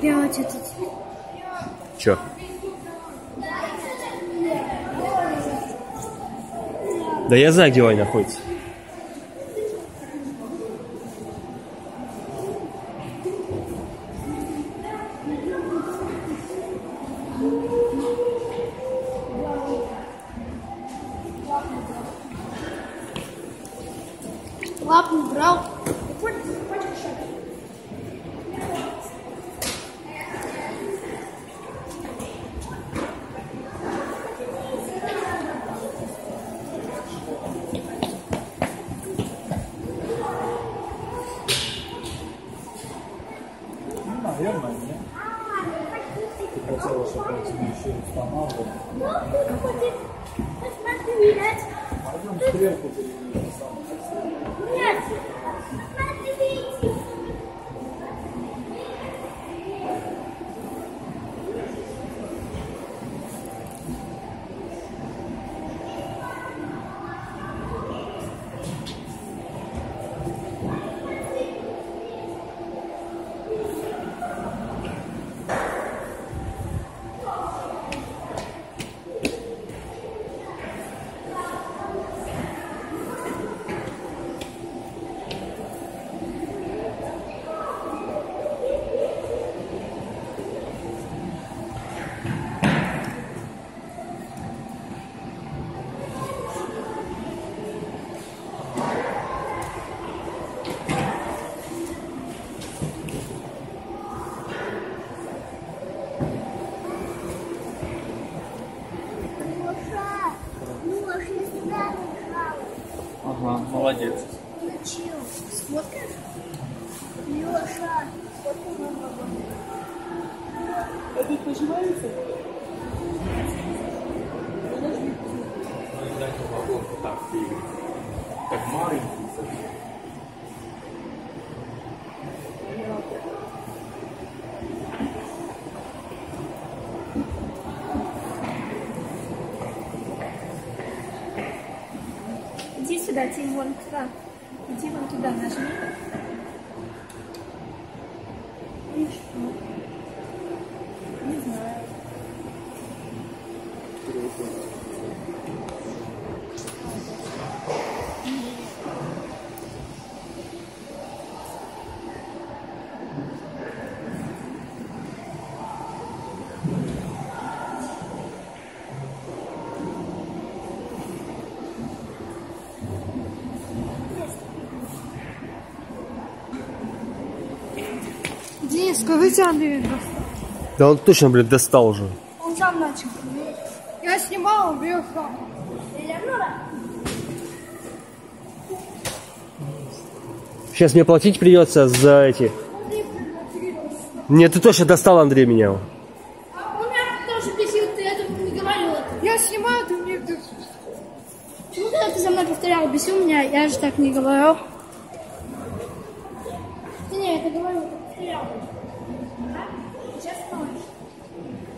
снимать этот. Чё? Да я знаю, где Ваня находится. Лап не брал. Ты хотела, чтобы я тебе еще устанавливал. Пойдем стрелку переведем. Нет. Леша, Леша, я сюда нажала. Ага, молодец. Леша. А тут почивается? Так, маленький. Сюда, Тим, вон туда. Иди вон туда, нажми. И что? Не знаю. Денис, скажи Андрей. Да он точно, блин, достал уже. Он сам начал. Я снимал, вверх. Сейчас мне платить придется за эти. Нет, ты точно достал, Андрей, меня. Он меня тоже бесил, ты это не говорил. Я снимаю, ты мне... Почему когда ты за мной повторял, бесил меня, я же так не говорил. Ты не, это говорил, ты повторял. Да? Сейчас смотришь.